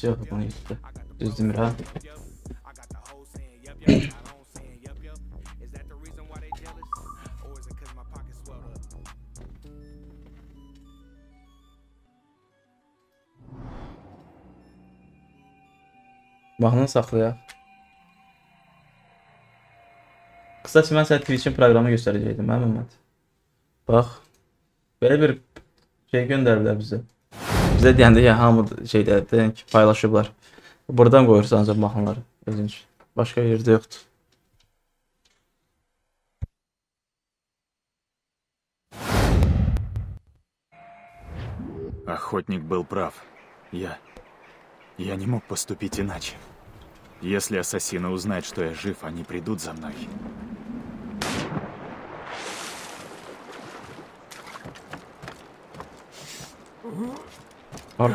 paylaşacağıq bunu YouTube-da. Düz demir ha? Mahnını saxlayaq. Qısaca mən sənə Twitch-in proqramı göstərəcəkdim, hə Məmməd? Bax. Belə bir şey göndəriblər bizə. Bizə deyəndə ya hamı şeydə deyən ki, paylaşıblar. Buradan qoyursan ancaq mahnıları özün üçün. Başqa yerdə yoxdur. Охотник был прав. Я... Я не мог поступить иначе. Если ассасины узнают, что я жив, они придут за мной. Artı Ha.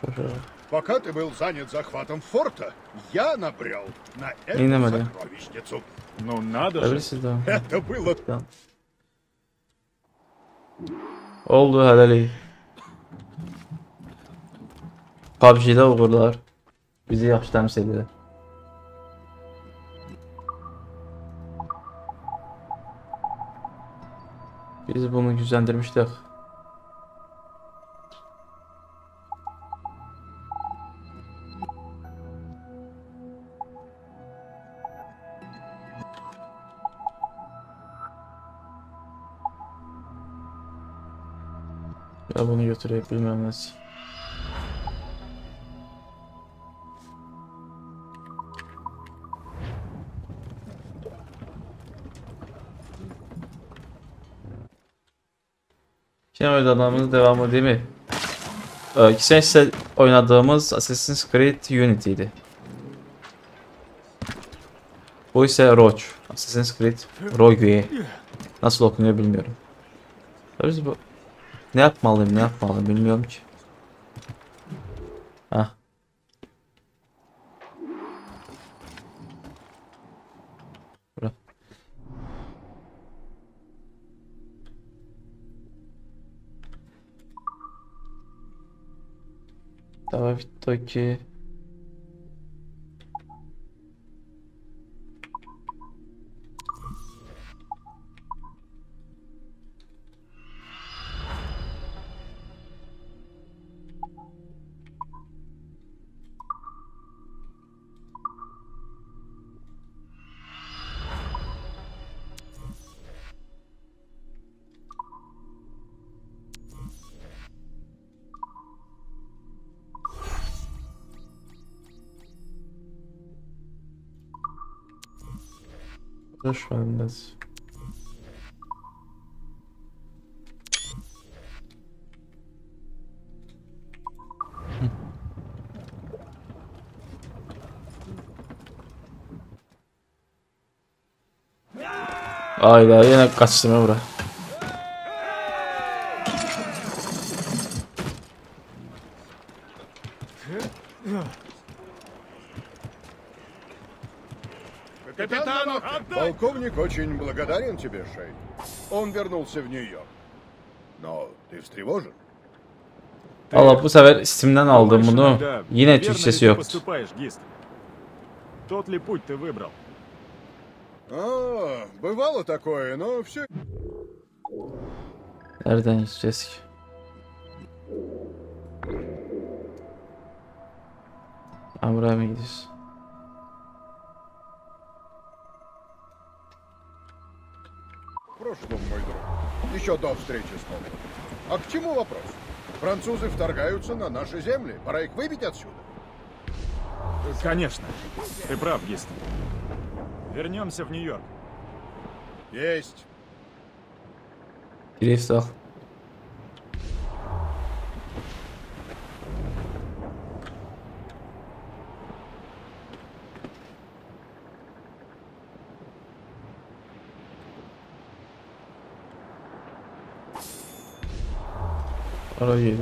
Şöyle. Пока ты был занят захватом форта, я набрел на эту сокровищницу. Ну надо же. De. Это было Tamam. Oldu hələlik. PUBG-də uğurlar. Bizi yaxşı təmsil edirlər. Biz bunu gücləndirmişdik. Ya bunu götürüp bilmem. Yine oynadığımız devamı değil mi? Ee, ise oynadığımız Assassin's Creed Unity idi. Bu ise Roach. Assassin's Creed Rogue. Nasıl okunuyor bilmiyorum. Tabii bu ne yapmalıyım ne yapmalıyım bilmiyorum ki. Tava, tô aqui. frisch, weil das Ay da yine kaçtım ya bura. Очень благодарен тебе, Шейн. Он вернулся в Нью-Йорк. Но ты встревожен? Allah bu sefer Steam'den aldım bunu. Yine Türkçesi yok. Тот ли путь ты выбрал? А, бывало такое, но все... Nereden gideceğiz ki? Ha buraya mı gidiyoruz? В прошлом, мой друг. Еще до встречи с Новым. А к чему вопрос? Французы вторгаются на наши земли. Пора их выбить отсюда. Конечно. Ты прав, Гист. Вернемся в Нью-Йорк. Есть. Drift Ara gelir.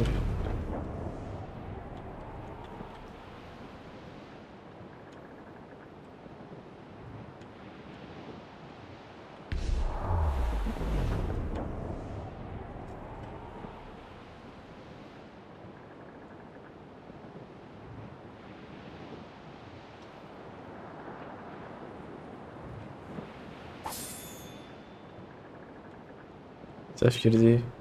Teşekkür ederim.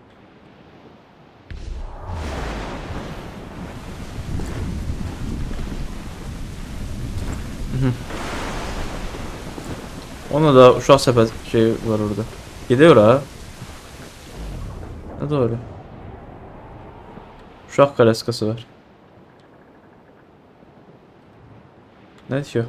Ona da uşaq səpət şey var orada. Gidiyor ha. Ne doğru. Uşaq kalaskası var. Ne diyor?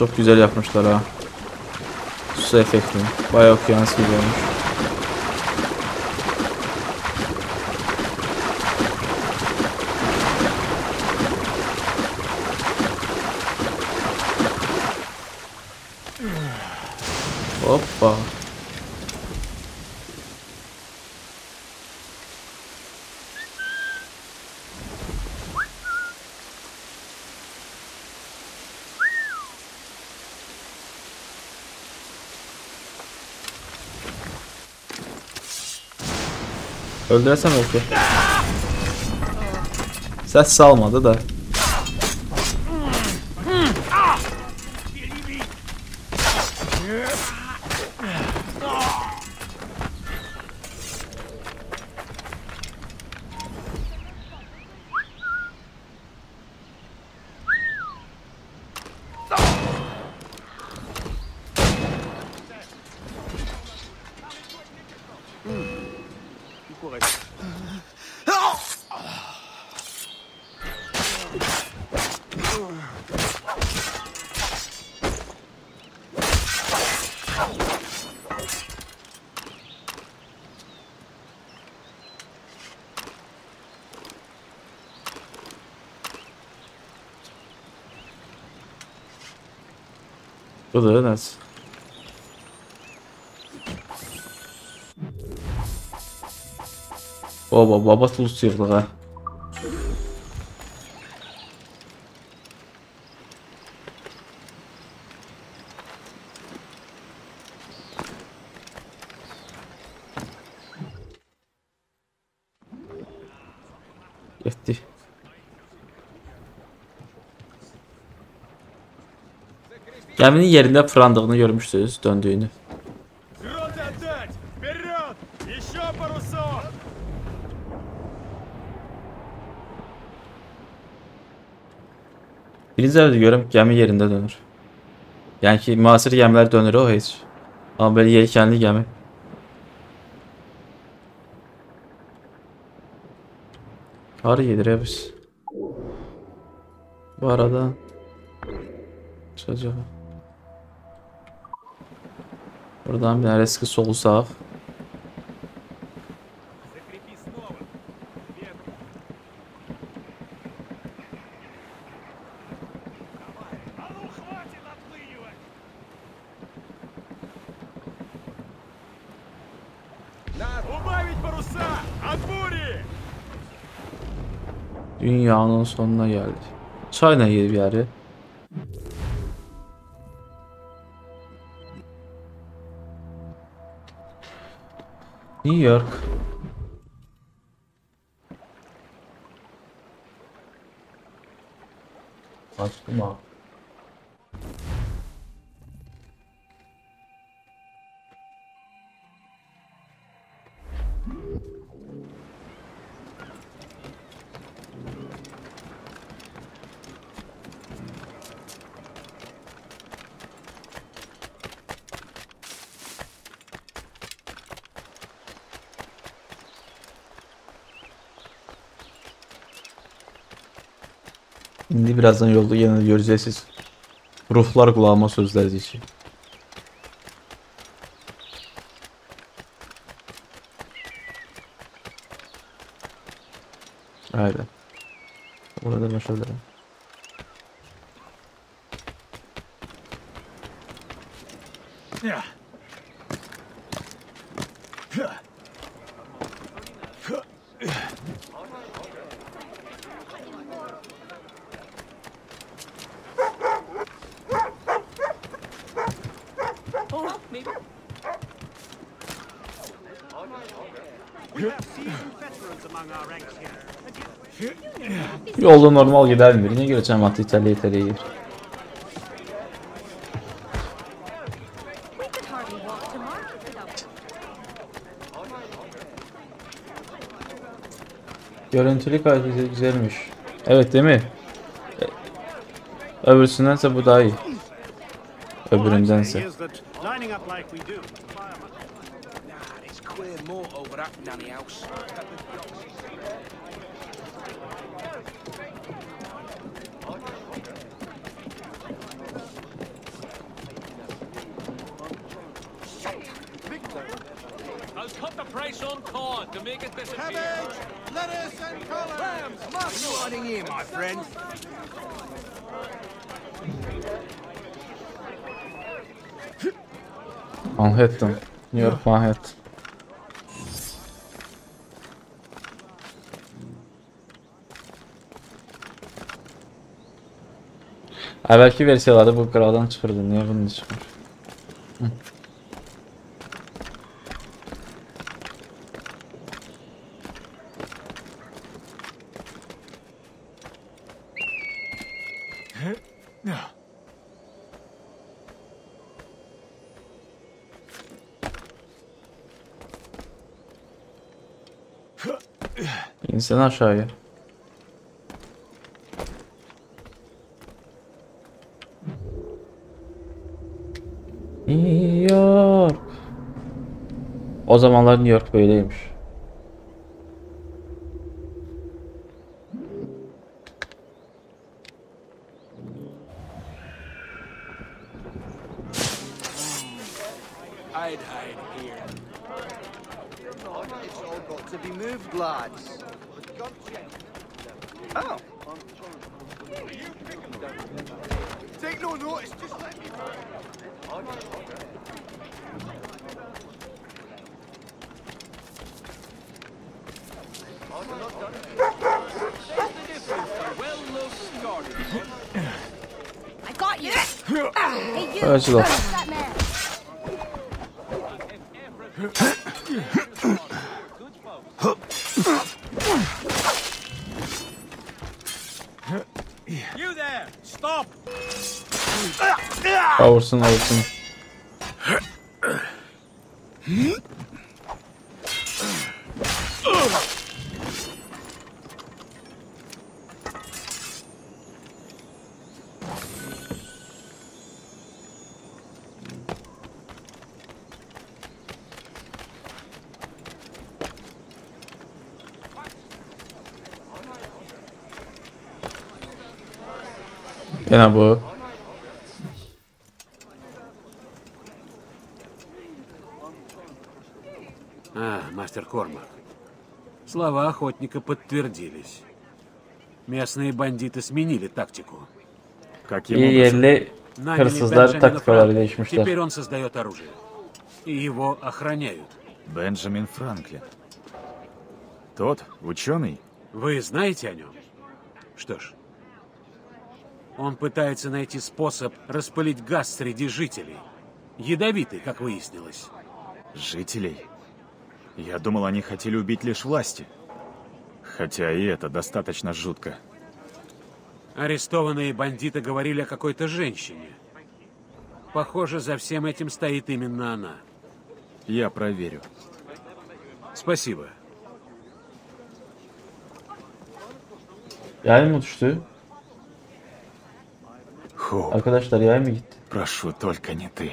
Çok güzel yapmışlar ha. Su efektini. Bayağı okyanus gibi olmuş. Hoppa. Öldürsem belki. Ses salmadı da. Budur nasıl? Oba baba tuz ha. Getdi. Gəminin yerində fırlandığını görmüşsünüz, döndüyünü. bizler de görüm gemi yerinde dönür. Yani ki müasir gemiler dönür o heç. Ama böyle yelkenli gemi. Kar yedir ya biz. Bu arada çocuğa. Buradan bir neresi ki solusaq. Убавить паруса! От бури! Dünyanın sonuna geldik. Çayla yedi bir yeri. New York. Açtım ha. Birazdan yolda yenə görəcəksiniz. Ruhlar qulağıma sözlər deyəcək. Aynen. Burada meşalerim. Solo normal gider birine göre cemaat itele itele yer. Görüntülü kalitesi güzelmiş. Evet değil mi? E, öbürsündense bu daha iyi. Öbüründense. Press on Khan to make it disappear. Cabbage, lettuce, and collards. Clams. You adding here, my friend. Manhattan. New York Manhattan. Evvelki versiyalarda bu kraldan çıkırdı. Niye bunu çıkmış? İnsan aşağıya. New York. O zamanlar New York böyleymiş. Охотника подтвердились. Местные бандиты сменили тактику. Каким образом? hırsızlar değişmişler. Теперь он создает оружие. И его охраняют. Бенджамин Франклин. Тот, ученый? Вы знаете о нем? Что ж, он пытается найти способ распылить газ среди жителей. Ядовитый, как выяснилось. Жителей? Я думал, они хотели убить лишь власти. Хотя и это достаточно жутко. Арестованные бандиты говорили о какой-то женщине. Похоже, за всем этим стоит именно она. Я проверю. Спасибо. Yay mı düştü? Ху, Arkadaşlar yay mı gitti? прошу, только не ты.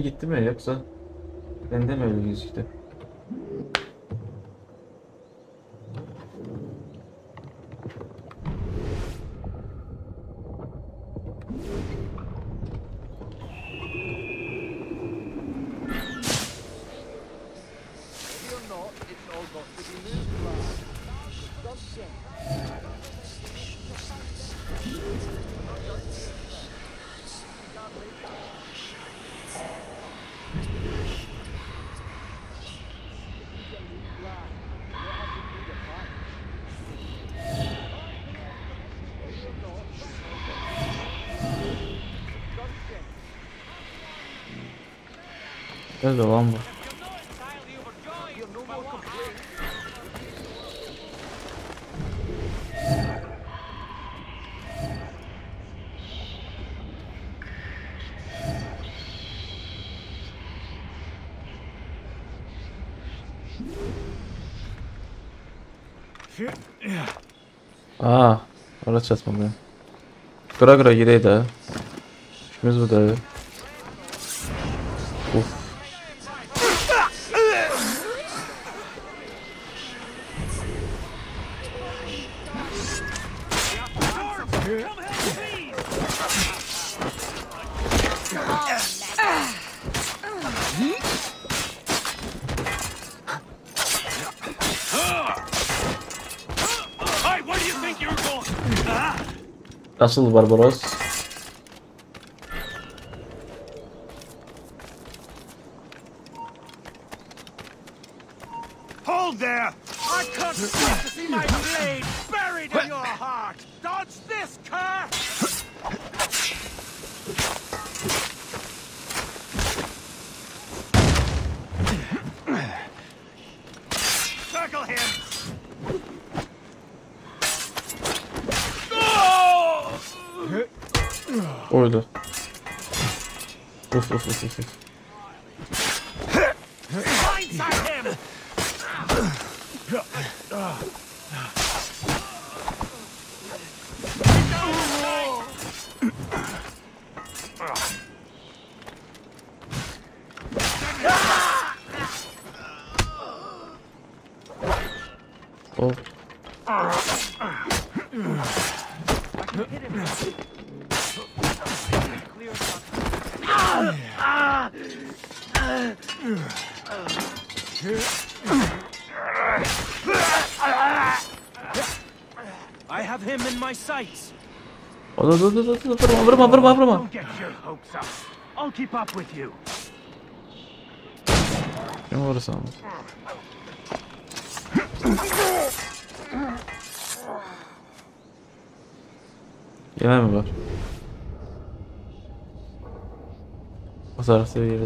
gitti mi yoksa bende mi öyle gözüktü? Nerede lan bu? Aa, araç atmam ya. Kıra kıra gireydi ha. İşimiz bu da. Nasıl Barbaros? vurma vurma vurma. Ne orası ama. Yemen mi var? O tarafta bir yere.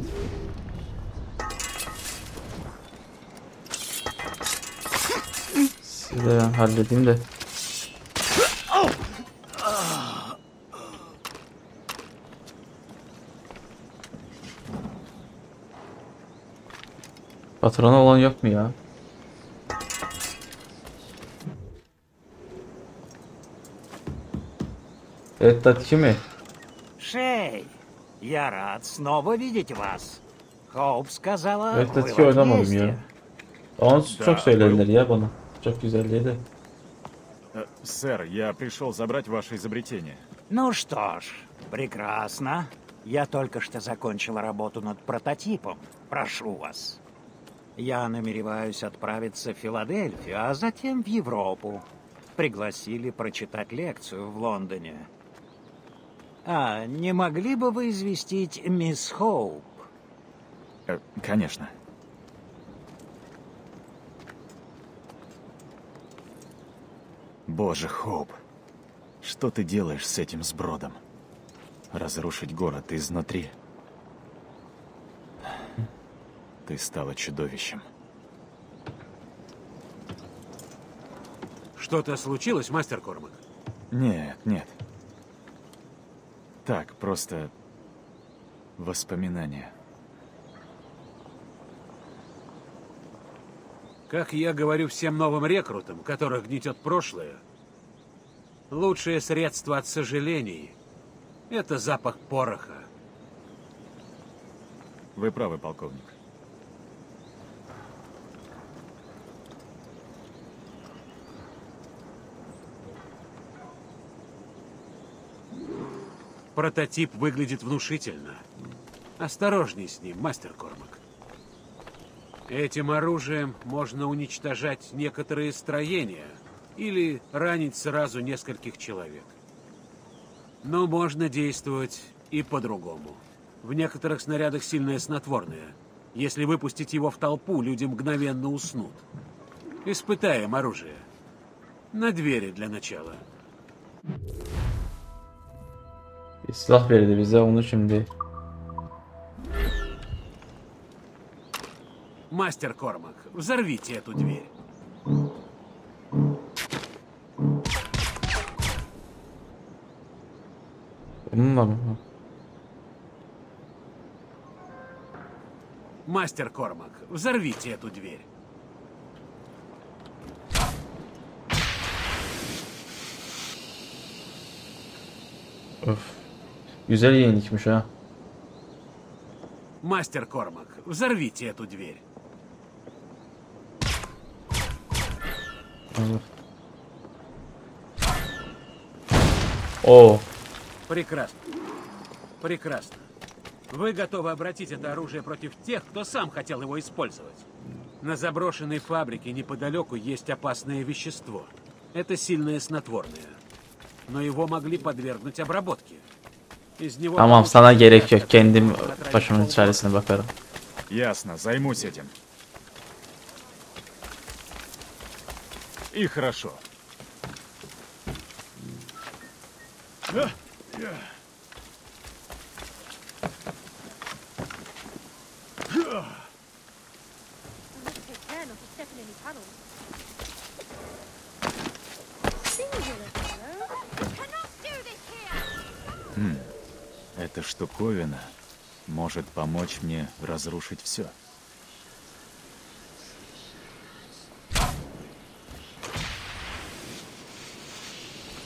Size ben halledeyim de. Patrona olan yok mu ya? Это kimi? Шей, я рад снова видеть вас. Хоуп сказала, Evet вы oynamadım ya. Onun çok söylenir ya bana. Çok güzelliydi. Сэр, я пришел забрать ваше изобретение. Ну что ж, прекрасно. Я только что закончил работу над прототипом. Прошу вас. Я намереваюсь отправиться в Филадельфию, а затем в Европу. Пригласили прочитать лекцию в Лондоне. А, не могли бы вы известить мисс Хоуп? Э, Конечно. Боже, Хоуп, что ты делаешь с этим сбродом? Разрушить город изнутри. Ты стала чудовищем. Что-то случилось, мастер Кормак? Нет, нет. Так, просто воспоминания. Как я говорю всем новым рекрутам, которых гнетет прошлое, лучшее средство от сожалений — это запах пороха. Вы правы, полковник. Прототип выглядит внушительно. Осторожней с ним, мастер Кормак. Этим оружием можно уничтожать некоторые строения или ранить сразу нескольких человек. Но можно действовать и по-другому. В некоторых снарядах сильное снотворное. Если выпустить его в толпу, люди мгновенно уснут. Испытаем оружие. На двери для начала. Bir silah verildi bize onu şimdi. Мастер Кормак, взорвите эту дверь. Мастер Кормак, взорвите эту дверь. Öf. Güzel yenilikmiş ha. Мастер Кормак, взорвите эту дверь. Oo. Прекрасно. Прекрасно. Вы готовы обратить это оружие против тех, кто сам хотел его использовать. На заброшенной фабрике неподалеку есть опасное вещество. Это сильное снотворное. Но его могли подвергнуть обработке. Из него... Tamam получится sana gerek yok. лекарство, Kendim которое отравит başımın полгорода. çaresine bakarım. Ясно, займусь этим. И хорошо. Take Штуковина может помочь мне разрушить все.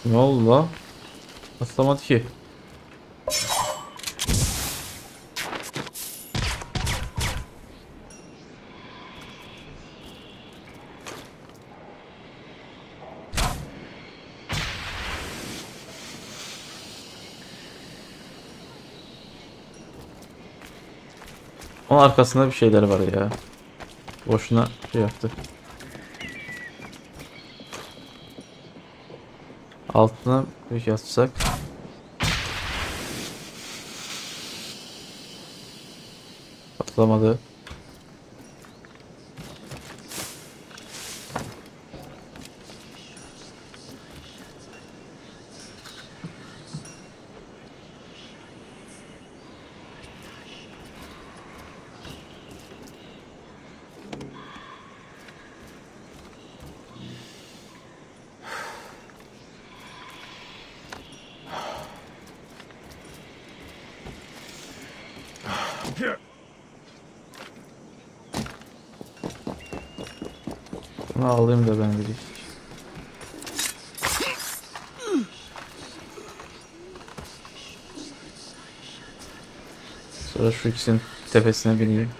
Ne oldu la? Arkasında bir şeyler var ya. Boşuna şey yaptı. Altına bir şey atsak. Patlamadı. Bunu alayım da ben bir. Sonra şu ikisinin tepesine bineyim.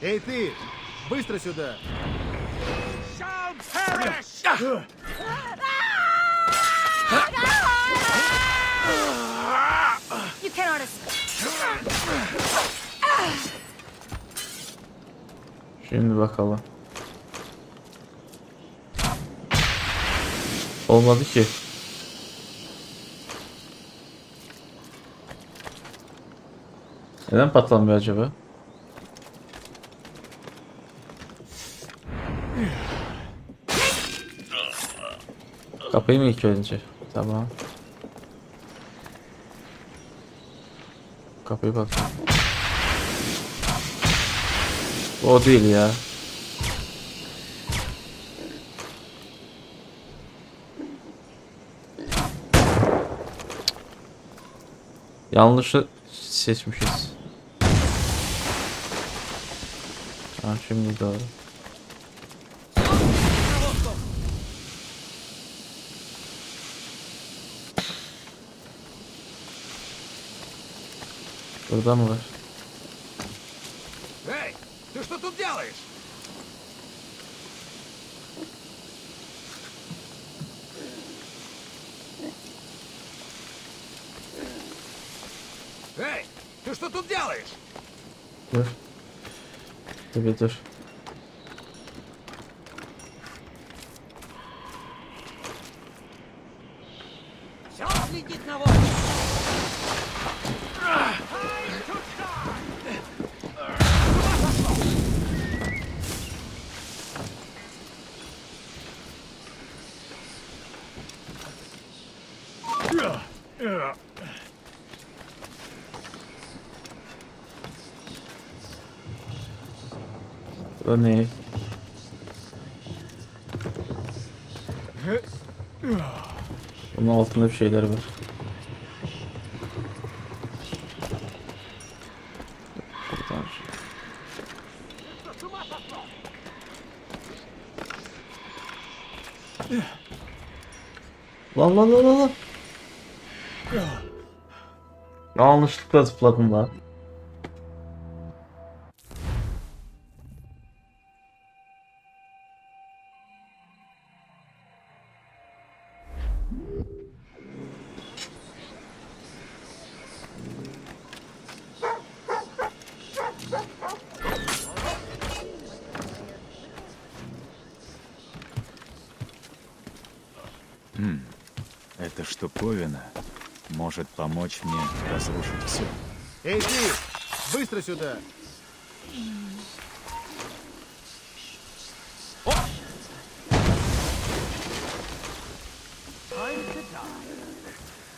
Эй ты, быстро сюда! Shall perish! Şimdi bakalım. Olmadı ki. Neden patlamıyor acaba? Kapıyı mı ilk önce? Tamam. Kapıyı bak. O değil ya. Yanlışı seçmişiz. Ha şimdi doğru. Burada mı var? też. Yeah. örneği. Bunun altında bir şeyler var. Lan lan lan lan lan. Yanlışlıkla zıpladım lan. помочь мне разрушить все. Эй, ты! Быстро сюда! О!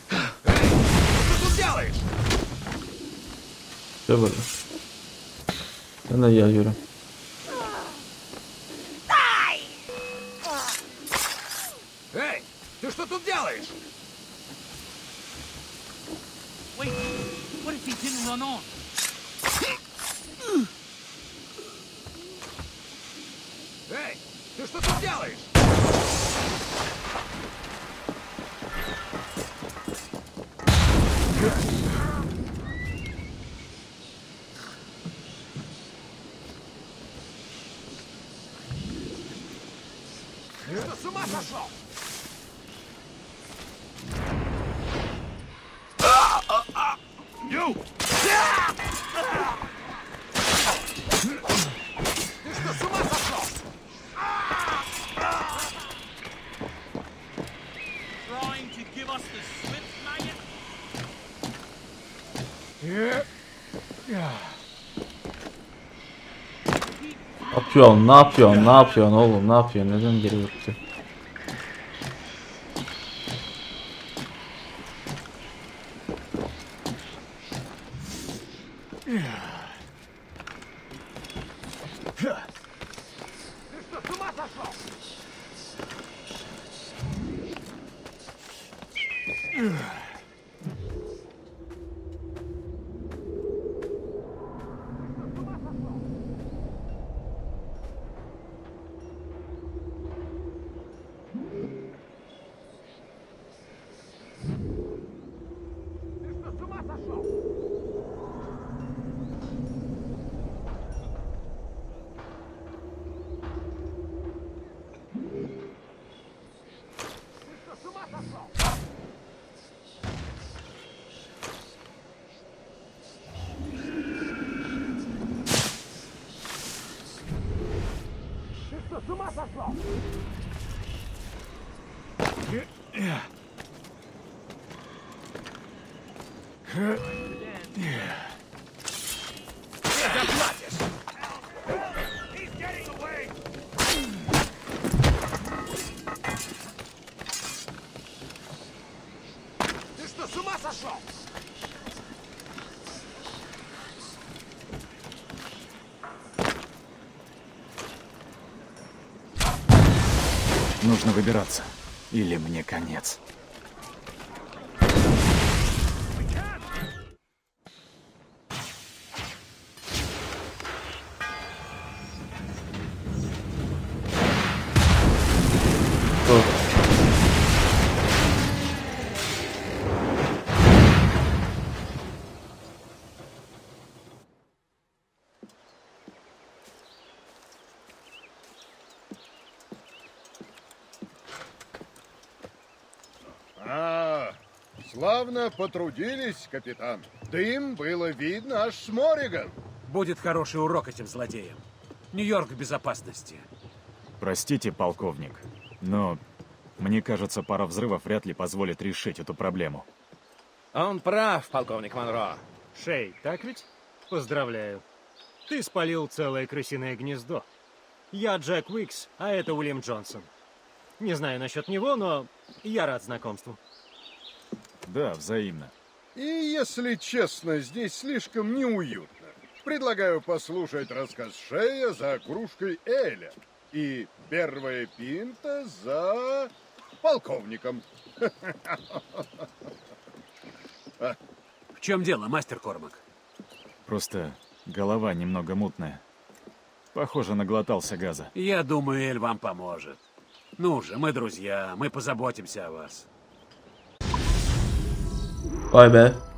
Что тут делаешь? Все, Она я, Юра. yapıyorsun? Ne yapıyorsun? Ne yapıyorsun oğlum? Ne yapıyorsun? Neden geri gitti? Славно потрудились, капитан. Дым было видно аж с Мориган. Будет хороший урок этим злодеям. Нью-Йорк в безопасности. Простите, полковник, но мне кажется, пара взрывов вряд ли позволит решить эту проблему. Он прав, полковник Монро. Шей, так ведь? Поздравляю. Ты спалил целое крысиное гнездо. Я Джек Уикс, а это Уильям Джонсон. Не знаю насчет него, но я рад знакомству. Да, взаимно. И, если честно, здесь слишком неуютно. Предлагаю послушать рассказ Шея за кружкой Эля. И первая пинта за полковником. В чем дело, мастер Кормак? Просто голова немного мутная. Похоже, наглотался газа. Я думаю, Эль вам поможет. Ну же, мы друзья, мы позаботимся о вас. Bye, man.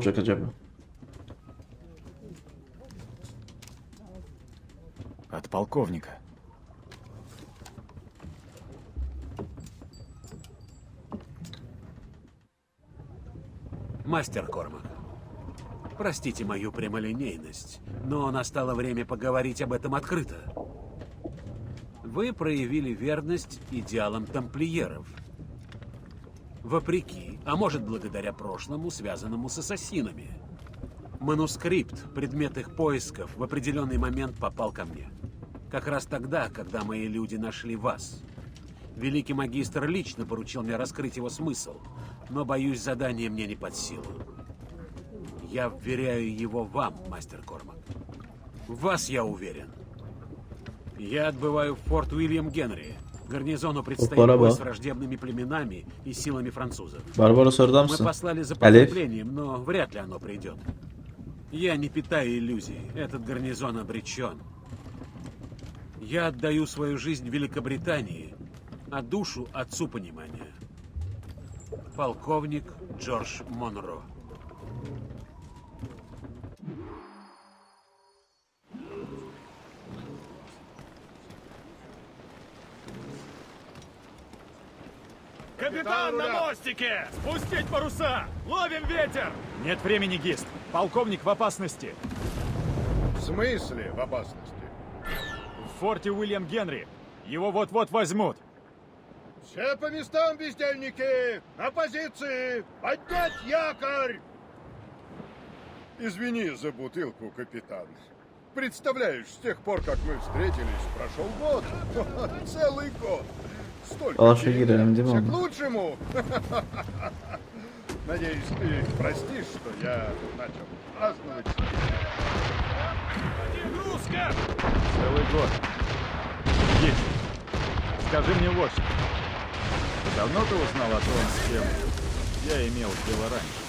Olacak acaba? От полковника. Мастер Кормак, простите мою прямолинейность, но настало время поговорить об этом открыто. Вы проявили верность идеалам тамплиеров. Вопреки, а может благодаря прошлому, связанному с ассасинами. Манускрипт, предмет их поисков, в определенный момент попал ко мне. Как раз тогда, когда мои люди нашли вас. Великий магистр лично поручил мне раскрыть его смысл, но, боюсь, задание мне не под силу. Я вверяю его вам, мастер Кормак. В вас я уверен. Я отбываю в форт Уильям Генри. Гарнизону предстоит бой с враждебными племенами и силами французов. Барбарос orada Мы послали за подкреплением, но вряд ли оно придет. Я не питаю иллюзий. Этот гарнизон обречен. Я отдаю свою жизнь Великобритании, а душу отцу понимания. Полковник Джордж Монро. Капитан на мостике! Спустить паруса! Ловим ветер! Нет времени, Гист. Полковник в опасности. В смысле в опасности? В форте Уильям Генри. Его вот-вот возьмут. Все по местам, бездельники! На позиции! Поднять якорь! Извини за бутылку, капитан. Представляешь, с тех пор, как мы встретились, прошел год. Целый год. Столько Алаша денег. girelim değil mi Все к лучшему. Надеюсь, ты простишь, что я начал праздновать. Перегрузка! Целый год. Есть. Скажи мне вот что. Давно ты узнал о том, с кем я имел дело раньше?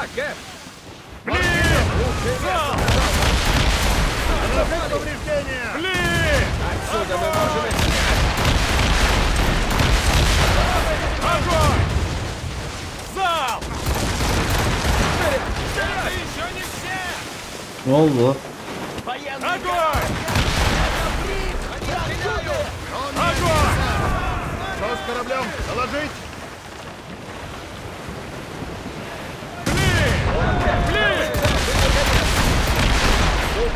Да, Кэп! Блин! Отложить повреждения! Блин! Отсюда мы можем снять! Огонь! Зал! Это еще не все! Ого! Огонь! Огонь! Что с кораблем? Доложить?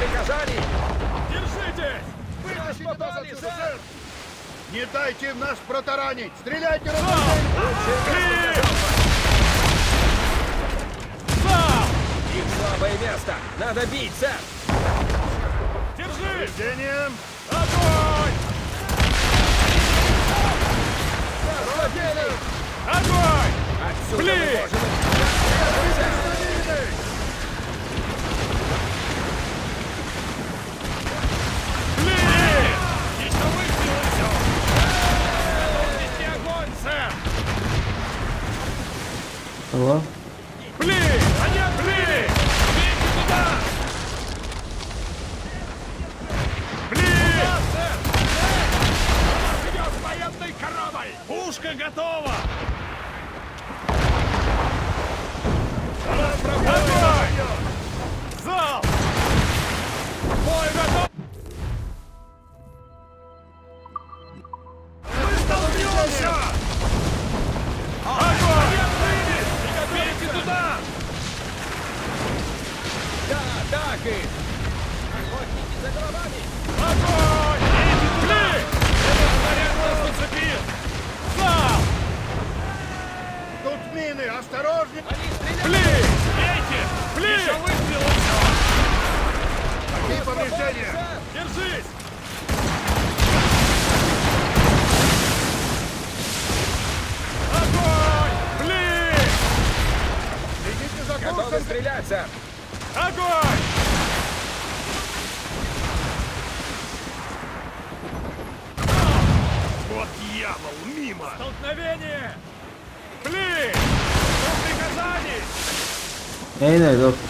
Приказаний! Держитесь! Вы нас попали, сэр! Не дайте нас протаранить! Стреляйте на Их слабое место! Надо бить, сэр! Держи! Повреждением! Огонь! Огонь! Отсюда Блин! мы можем... Allah. Блин! Они открыли! Бейте туда! Сэр! Идет военный корабль! Пушка готова! Огонь! Зал! Бой готов!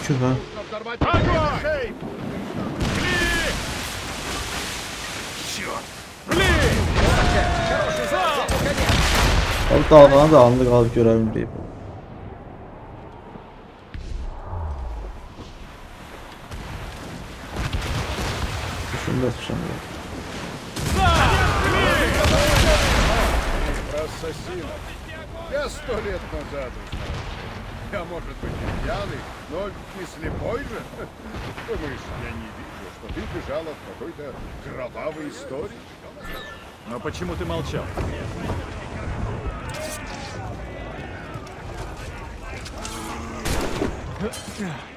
Şurada. Abi dağılana da anlık abi görevim deyip. Uh,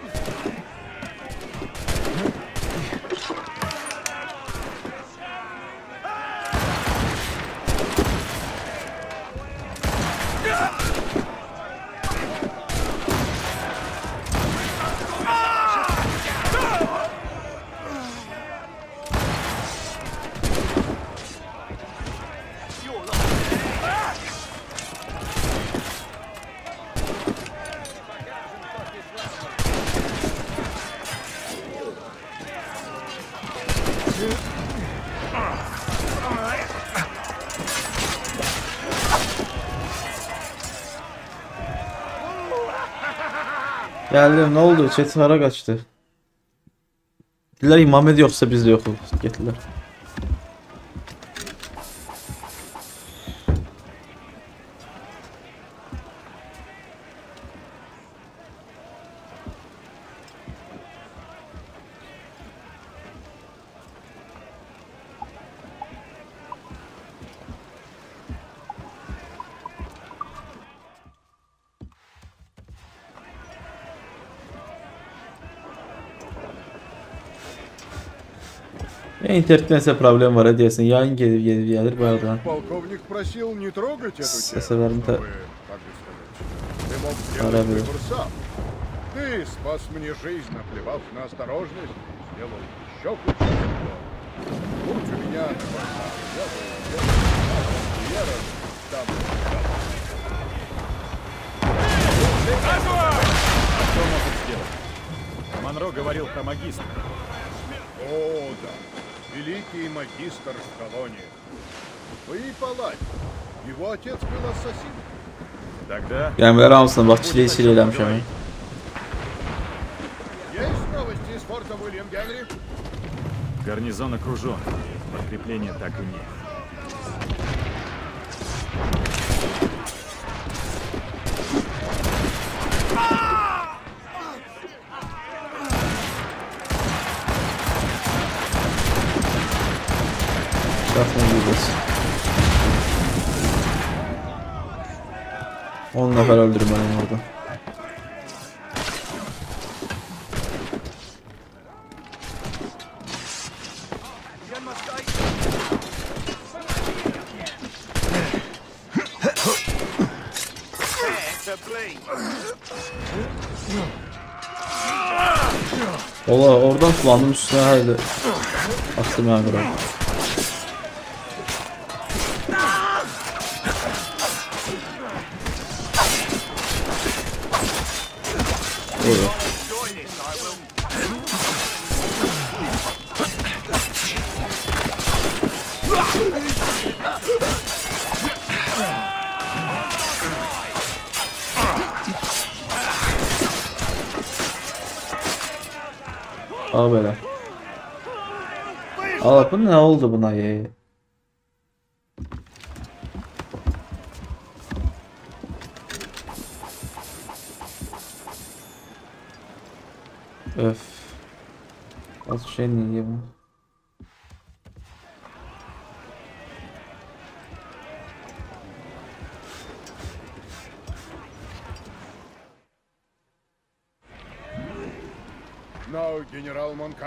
Geldim ne oldu? Çetin ara kaçtı. Dediler İmamet yoksa biz de yokuz. Gettiler. Ya internet mesela problem var diyorsun. Yayın gelir gelir gelir bayağı Полковник просил не трогать эту тему, чтобы, как бы сказать, ты мог сделать выбор сам. Ты спас мне жизнь, наплевав на осторожность, сделал еще хуже. Будь у меня на глазах, я бы сделал вера, там! А что может сделать? Монро говорил про магистра. О, да. Великий магистр в колонии. Вы палач. Его отец был ассасином. Тогда bak çileyi çileyelim şu an. Есть новости из форта Уильям Генри? Гарнизон окружен. Подкрепления так и нет. 10 nefer öldürüm ben orada. Ola oradan kullandım üstüne herhalde. Attım ben buraya. Bu ne oldu buna ya?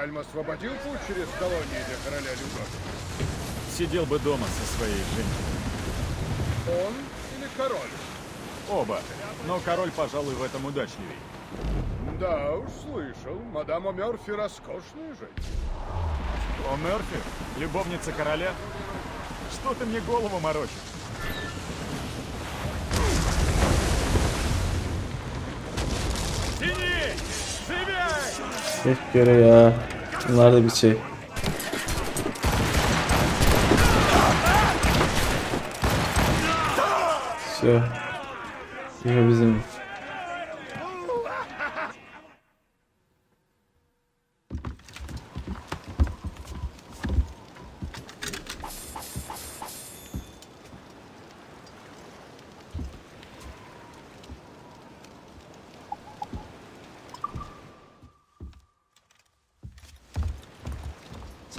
Монкальм освободил путь через колонии для короля Люга. Сидел бы дома со своей женщиной. Он или король? Оба. Но король, пожалуй, в этом удачливей. Да уж, слышал. Мадам О'Мёрфи роскошная женщина. О, Мерфи? Любовница короля? Что ты мне голову морочишь? Тяни! Живей! Tek göre ya. Bunlar da bir şey. Все. Yine bizim.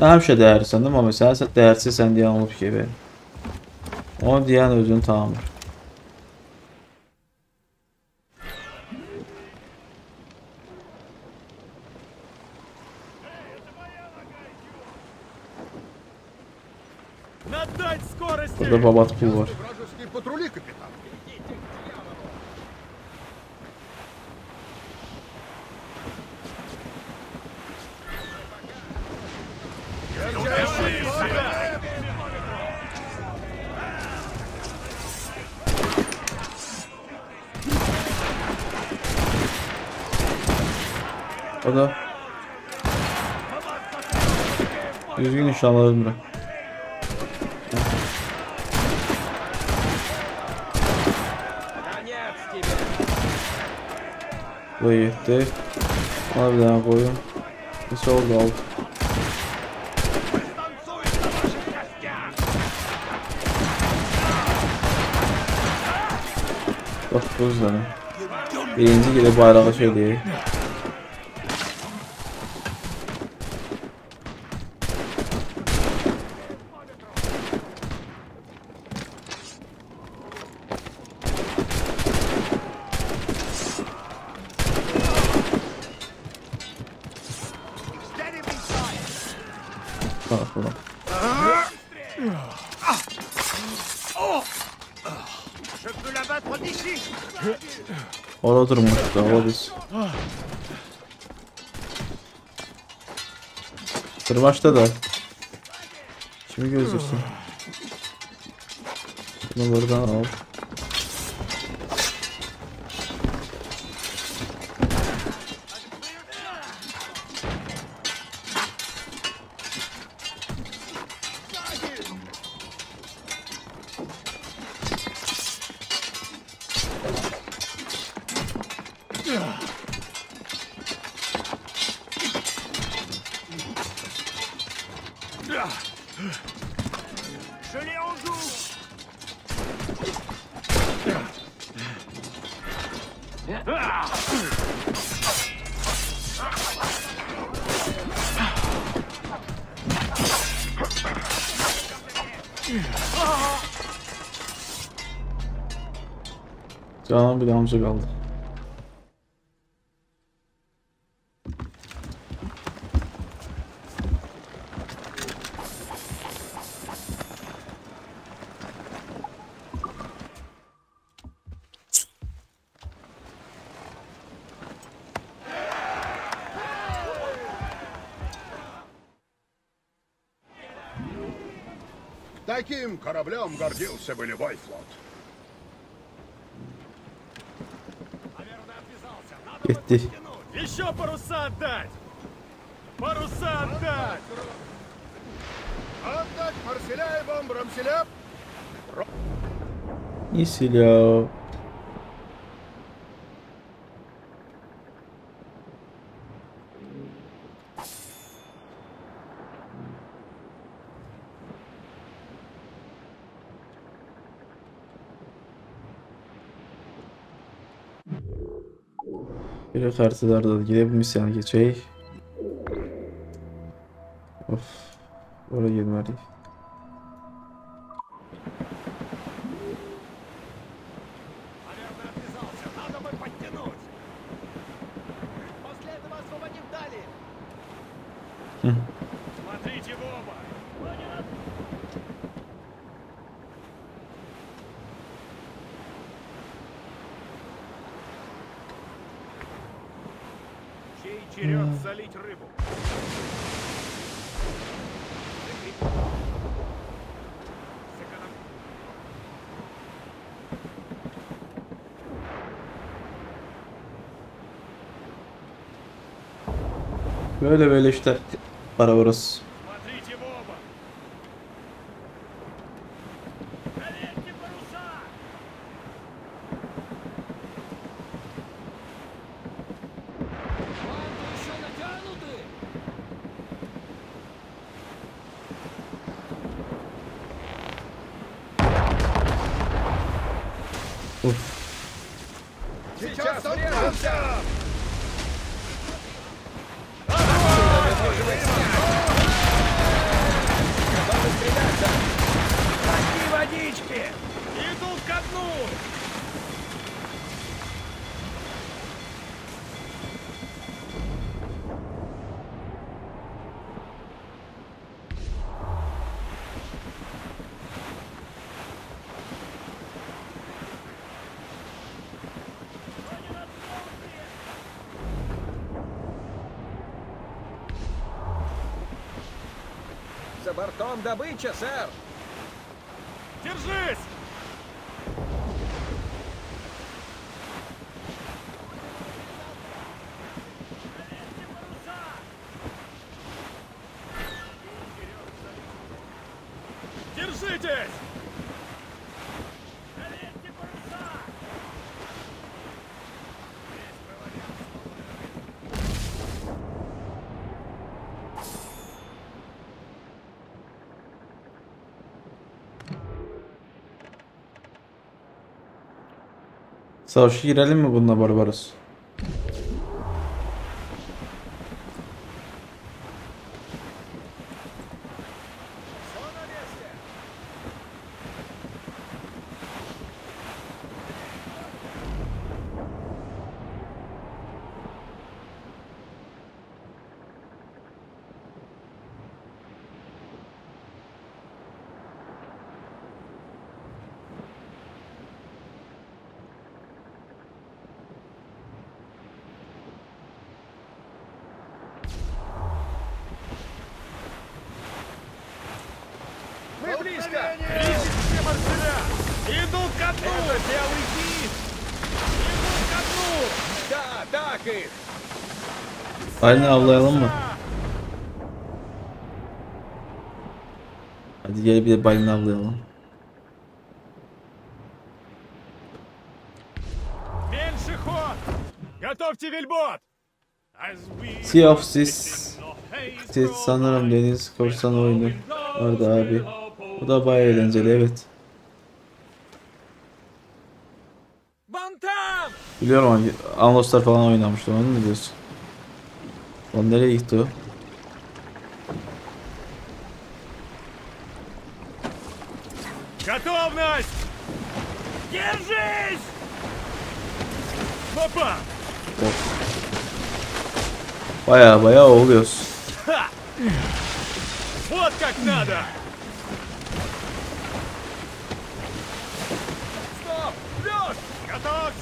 Sən həmişə dəyərlisən, amma məsələn, sən dəyərsizsən deyən olub ki, belə. Onu deyən özünü tanımır. Burada babat pul var. Burada. Düzgün inşallah ömrü. Bu yetti. Ona bir tane koyun. Neyse oldu aldı. Bak bu yüzden. Birinci gibi bayrağı şey değil. Kırbaçta da. Şimdi gözürsün. Bunu buradan al. Kaldı. Таким кораблем гордился бы любой флот. Gitti. Еще паруса отдать! Паруса отдать! Отдать Марселя и бомбрамселя! İyisin ya. Böyle kartlarda da gidebilmiş yani şey Öyle böyle işte. Barbaros. Бортом добыча, сэр! Держись! Savaşa girelim mi bununla Barbaros? Balina avlayalım mı? Hadi gel bir de balina avlayalım. Sea of Seas sanırım deniz korsan oyunu orada abi. Bu da bayağı eğlenceli evet. Biliyorum Anloslar falan oynamıştı onu ne diyorsun? Lan nereye gitti o? Готовность! Держись! Опа! Baya baya oluyoruz. Вот как надо! Стоп! Плюс! Готов!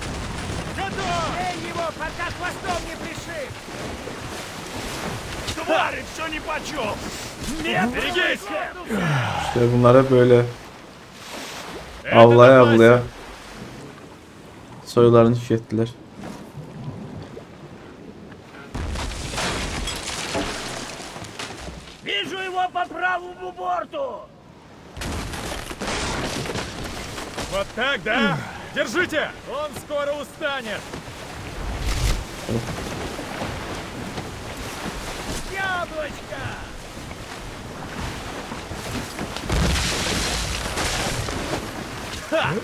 Готов! Эй его, пока хвостом не пришиб! Твари, все ни почем! Нет, берегись! İşte bunlara böyle avlaya avlaya soyularını tükettiler. Вижу его по правому борту! Вот так, да? Держите! Он скоро устанет! Яблочко! Ха!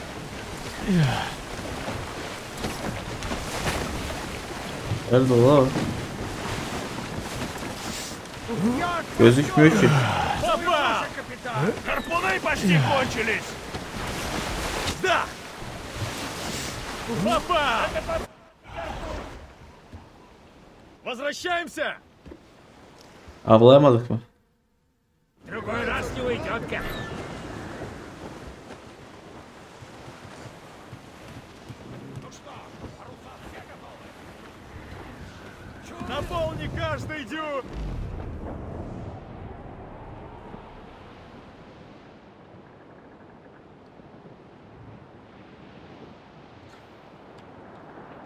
Nerede o lan? Gözükmüyor ki. Попал! Гарпуны почти кончились! Да! Попал! Возвращаемся! Avlayamadık mı? Другой раз не уйдет, как. Наполни каждый дюк!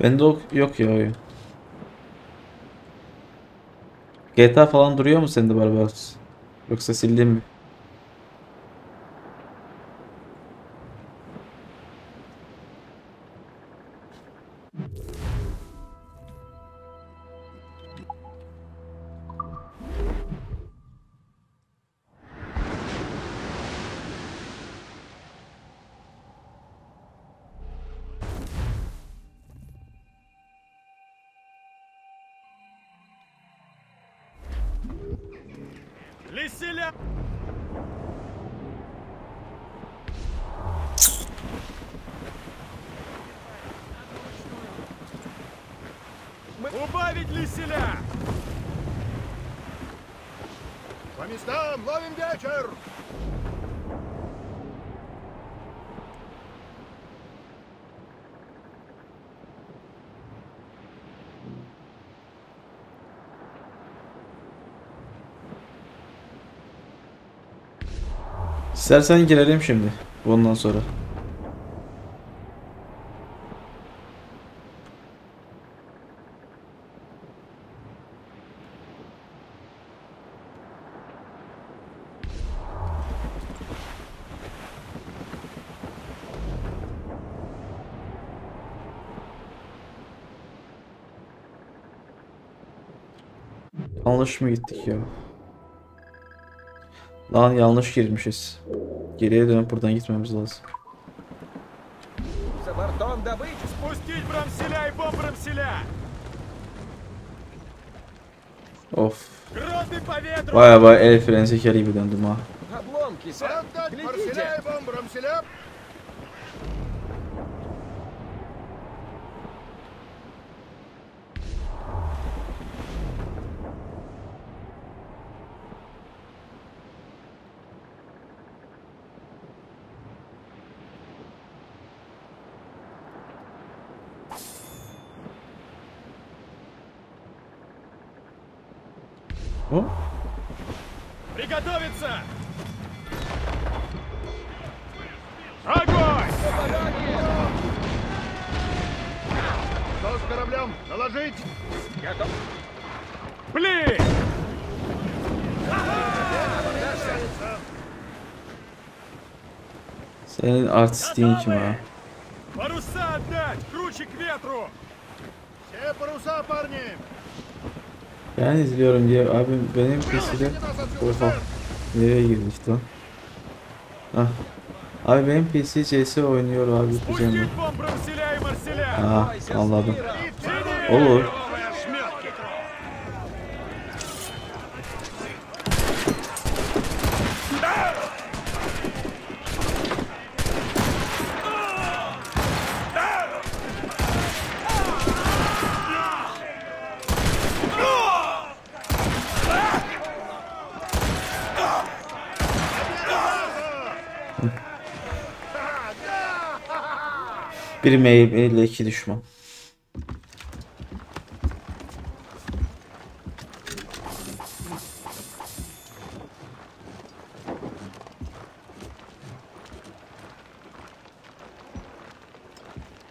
Bende ok yok ya oyun. GTA falan duruyor mu sende Barbaros? Yoksa sildin mi? Убавить лиселя! По местам, ловим вечер! İstersen girelim şimdi. Bundan sonra. yanlış mı gittik ya? Lan yanlış girmişiz. Geriye dönüp buradan gitmemiz lazım. Of. Baya baya el freni zekeri gibi döndüm ha. Senin artistliğin kim ha? Паруса отдать! Круче к ветру! Все паруса, парни! Ben izliyorum diye abi benim PC'de Oha. Nereye girdik lan? Ah. Abi benim PC CS oynuyor abi kuzenim. Пустить бомбром селя и марселя! Ha anladım. Olur. Bir meyve iki düşman.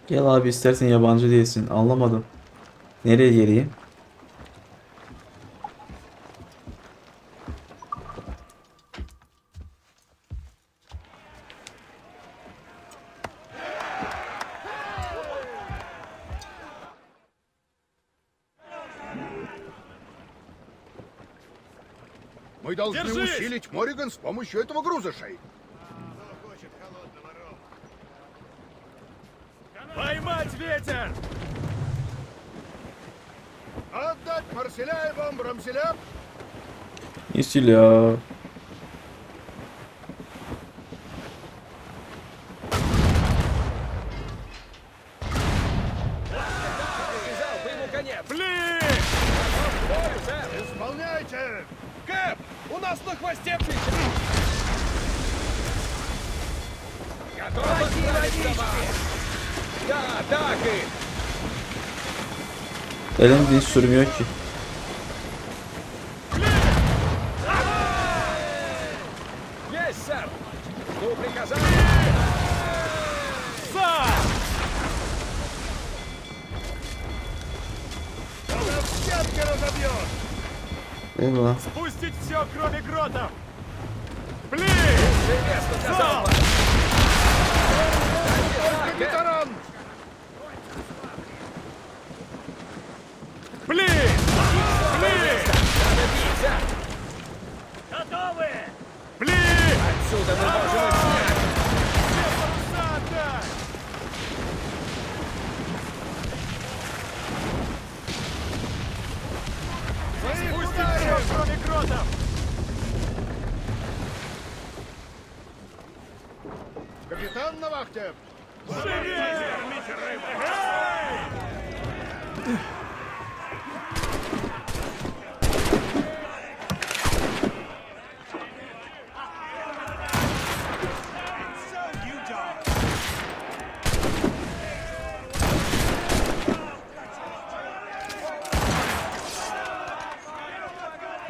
Gel abi istersen yabancı değilsin. Anlamadım. Nereye geleyim? Помощью этого груза, Шей. Поймать ветер! Отдать Марселя и бомбрамселя. Не стиля. Залпы sürmüyor ki.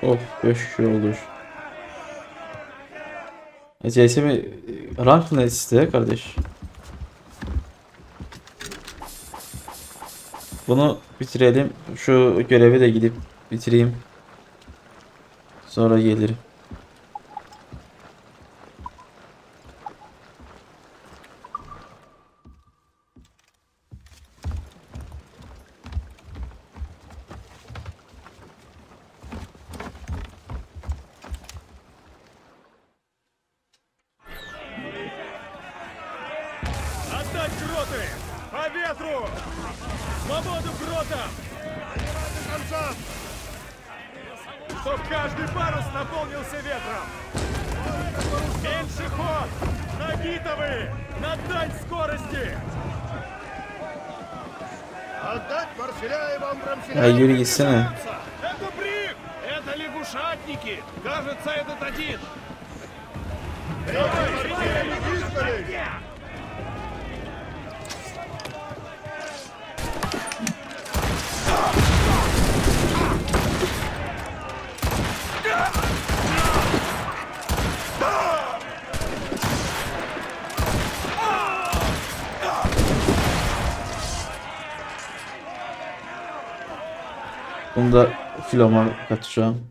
Of 5 kişi olur. E, CS mi? Rank ne iste kardeş? Bunu bitirelim. Şu görevi de gidip bitireyim. Sonra gelirim. Filama katacağım.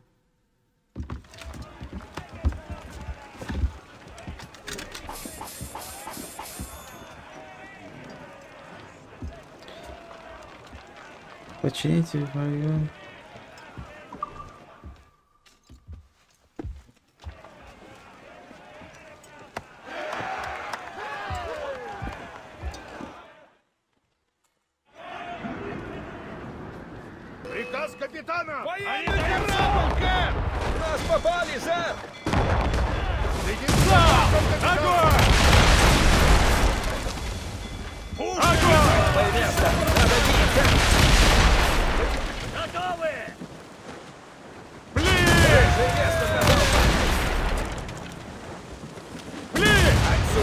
Почините вдвоем.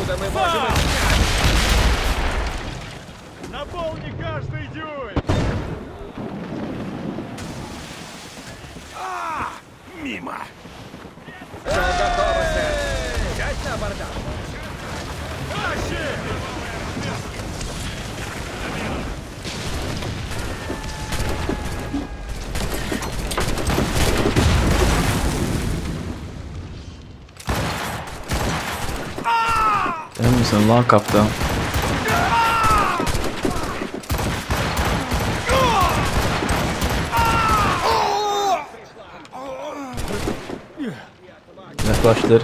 Отсюда мы можем их! Наполни каждый дюйм! А! Мимо! Emin misin lan kaptan? Yaklaştır.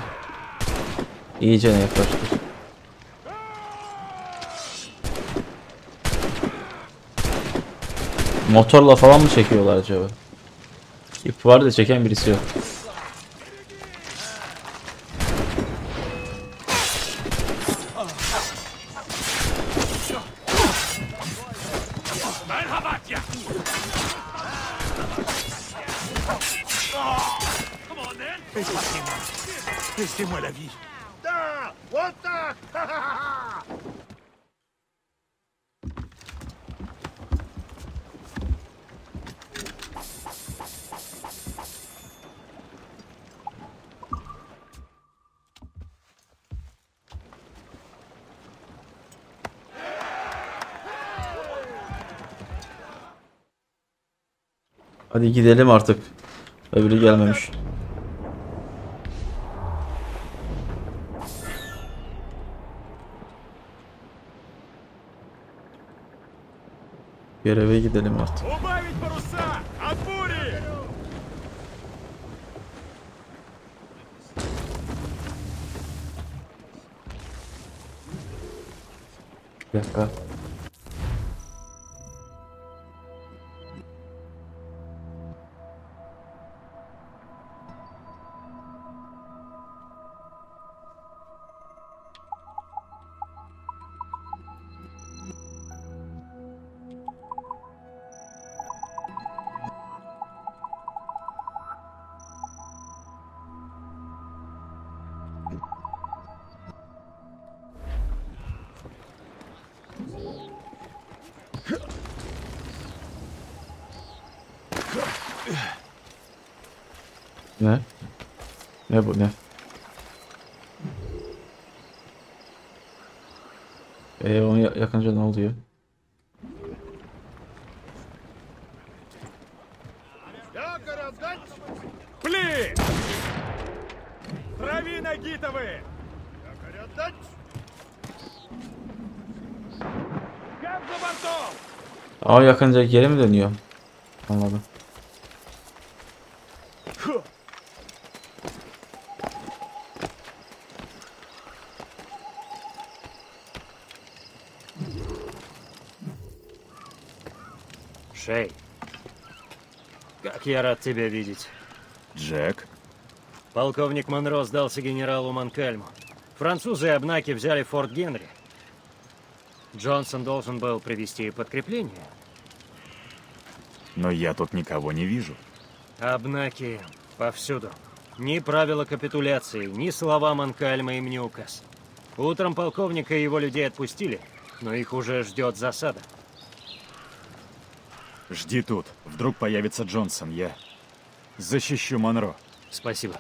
İyice yaklaştır. Motorla falan mı çekiyorlar acaba? İp var da çeken birisi yok. Hadi gidelim artık. Öbürü gelmemiş. Göreve gidelim artık. Bir dakika. Ne? Ne bu ne? Ee, onu ya- yakınca ne oluyor? Якорь отдать! Блин! Трави Нагитовы! Якорь отдать! Как за бортом! Aa yakınca geri mi dönüyor? Anladım. Как я рад тебя видеть. Джек? Полковник Монро сдался генералу Манкельму. Французы и Абнаки взяли форт Генри. Джонсон должен был привести подкрепление. Но я тут никого не вижу. Абнаки повсюду. Ни правила капитуляции, ни слова Манкальма им не указ. Утром полковника и его людей отпустили, но их уже ждет засада. Жди тут. Вдруг появится Джонсон. Я защищу Монро. Спасибо.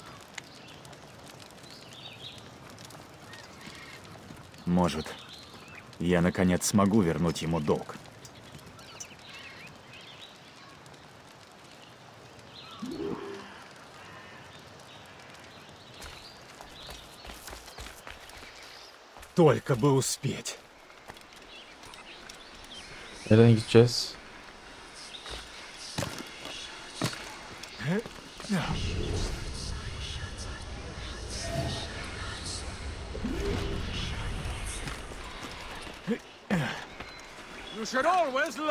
Может, я наконец смогу вернуть ему долг. Только бы успеть. Nereden gideceğiz? You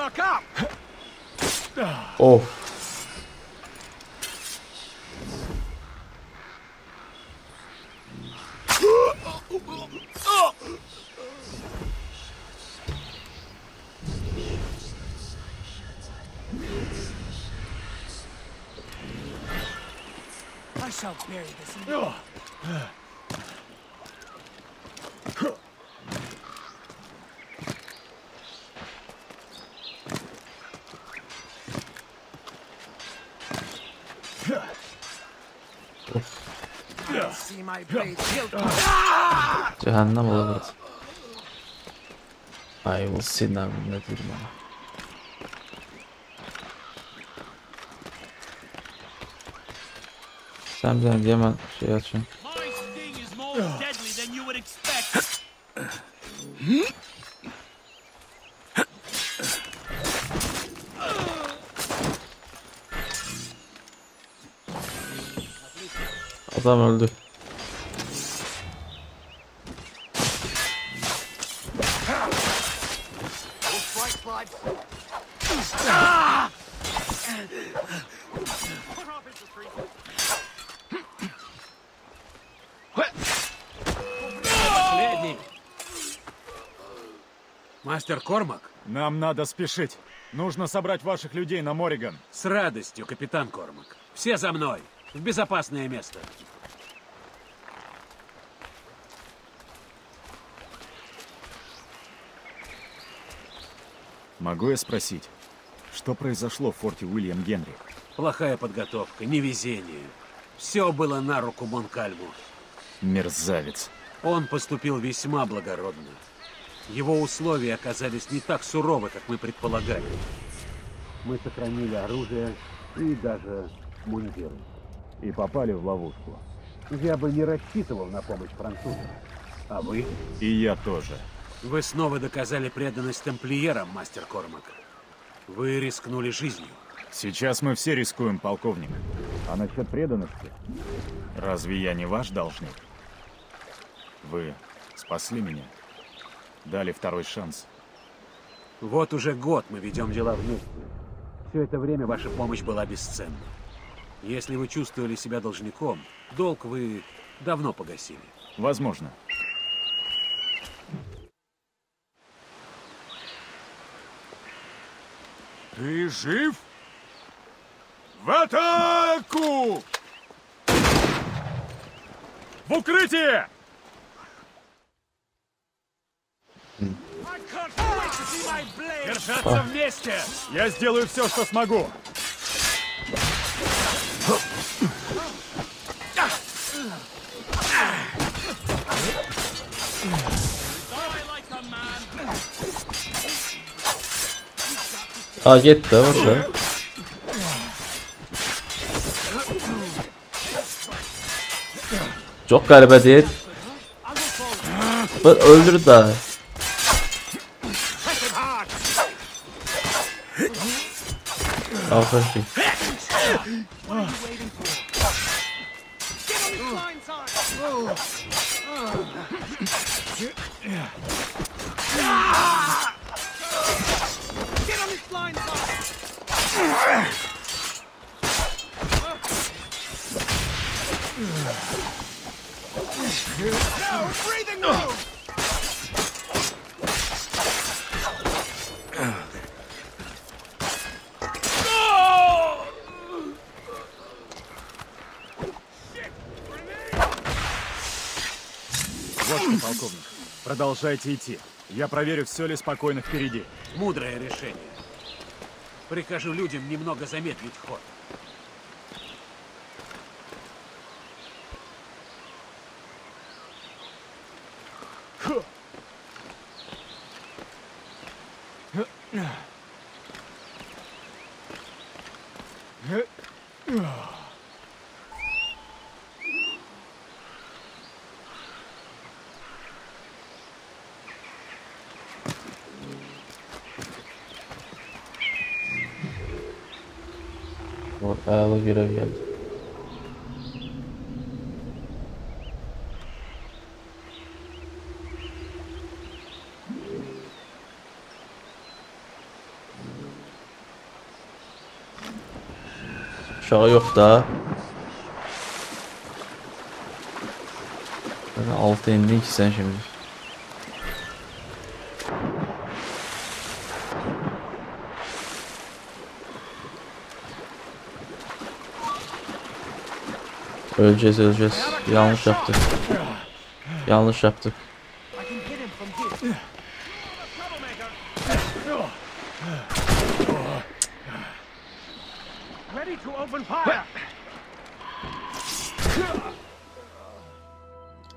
look up. oh. I shall bury this. Cehennem burası. I will see now ne dedim ama. Sen bir tane hemen şey açın. My sting Кормак? Нам надо спешить. Нужно собрать ваших людей на Мориган. С радостью, капитан Кормак. Все за мной. В безопасное место. Могу я спросить, что произошло в форте Уильям Генри? Плохая подготовка, невезение. Все было на руку Монкальму. Мерзавец. Он поступил весьма благородно. Его условия оказались не так суровы, как мы предполагали. Мы сохранили оружие и даже мундиры. И попали в ловушку. Я бы не рассчитывал на помощь французам. А вы? И я тоже. Вы снова доказали преданность тамплиерам, мастер Кормак. Вы рискнули жизнью. Сейчас мы все рискуем, полковник. А насчет преданности? Разве я не ваш должник? Вы спасли меня. Дали второй шанс. Вот уже год мы ведем дела вместе. Все это время ваша помощь была бесценна. Если вы чувствовали себя должником, долг вы давно погасили. Возможно. Ты жив? В атаку! В укрытие! Держаться вместе! Я сделаю все, что смогу. Aa gitti orada. Çok garibe değil. Öldür daha. Alfa X. Продолжайте идти. Я проверю, все ли спокойно впереди. Мудрое решение. Прикажу людям немного замедлить ход. Ayağlı görev geldi. Uşağı yok da. Altı indin ki sen şimdi. Öleceğiz öleceğiz. Yanlış yaptık. Yanlış yaptık.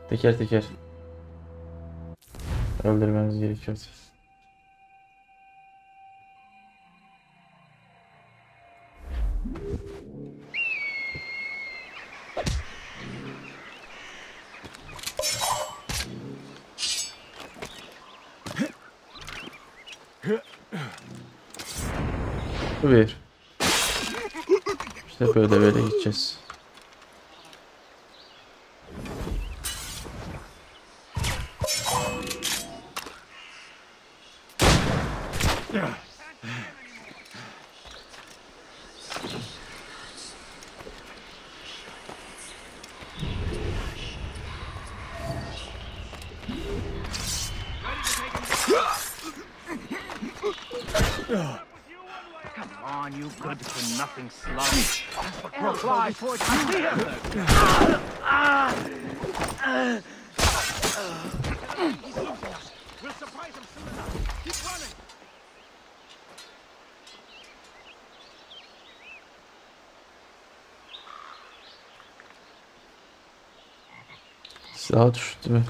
Teker teker öldürmemiz gerekiyor. Bir. İşte böyle böyle gideceğiz. daha düştü mü?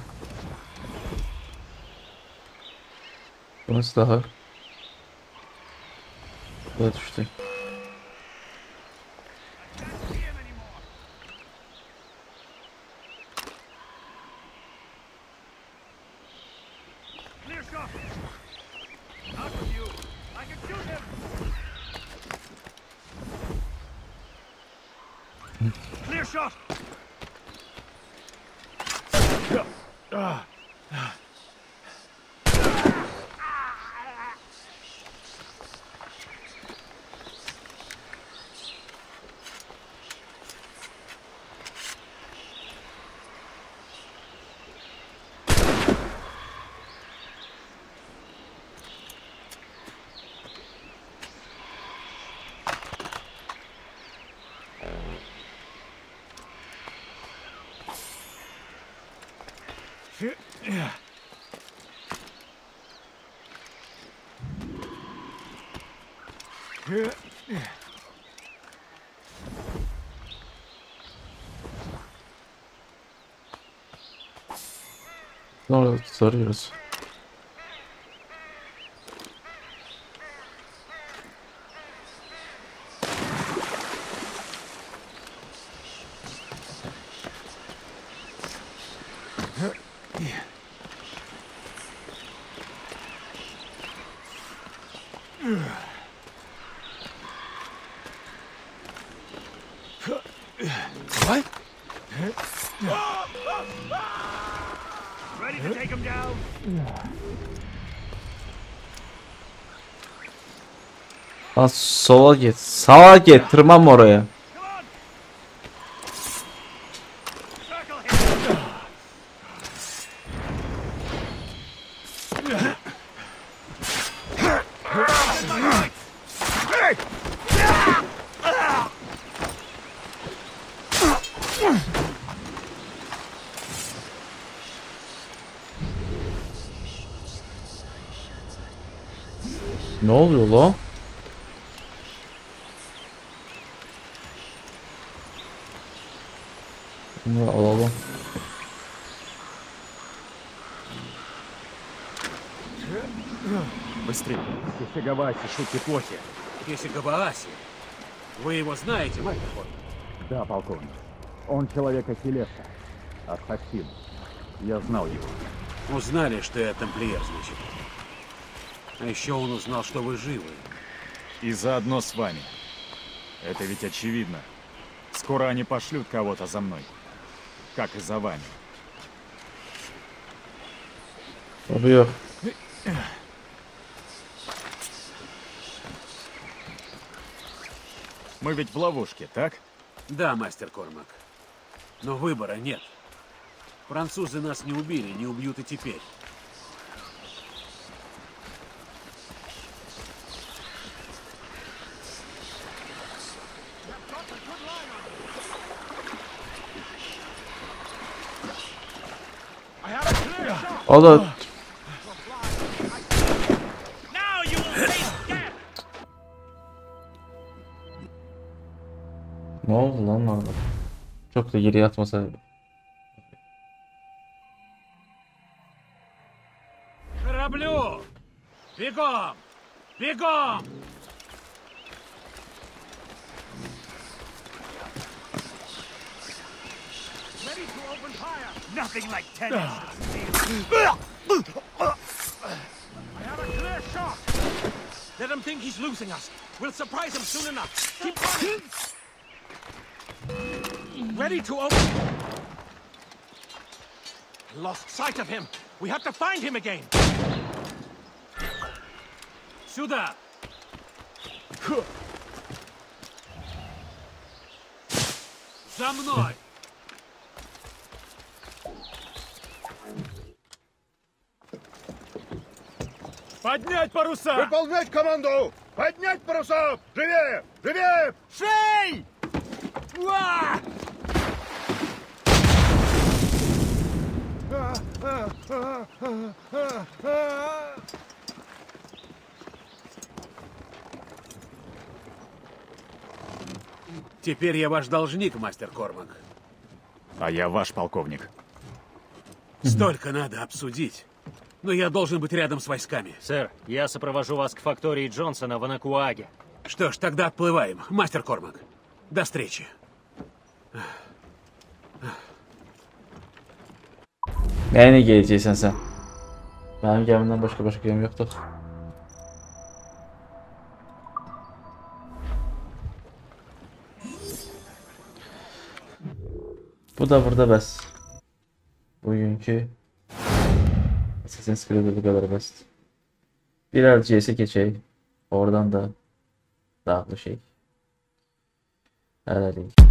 Burası daha. Daha düştü. Yeah. Serious. Sola git. Sağa git. Tırmanma oraya. Кисигаваси, шутки плохи. Если Габааси. Вы его знаете, мастер Корм? Да, полковник. Он человек Ахиллеса. Ассасин. Я знал его. Узнали, что я тамплиер, значит. А еще он узнал, что вы живы. И заодно с вами. Это ведь очевидно. Скоро они пошлют кого-то за мной. Как и за вами. Oluyor. Мы ведь в ловушке, так? Да, мастер Кормак. Но выбора нет. Французы нас не убили, не убьют и теперь. All the Çok da geri yatmasa. Кораблю! Бегом! Бегом! Ready to open fire! Nothing like ten inches I have a clear shot! Let him think he's losing us. We'll surprise him soon enough. Keep running! Ready to open... Lost sight of him. We have to find him again. Сюда! За мной! Поднять паруса! Выполнять команду! Поднять паруса! Живее! Живее! Шей! Уа! Теперь я ваш должник, мастер Кормак. А я ваш полковник. Столько надо обсудить. Но я должен быть рядом с войсками. Сэр, я сопровожу вас к фактории Джонсона в Анакуаге. Что ж, тогда отплываем, мастер Кормак. До встречи. Nereye geleceksin sen? Benim gemimden başka başka gemi yoktur. Bu da burada bəs. Bugünkü Assassin's Creed'e bu kadar basit. Bir LCS'e geçeyim. Oradan da daha dağıtlı şey. Herhalde.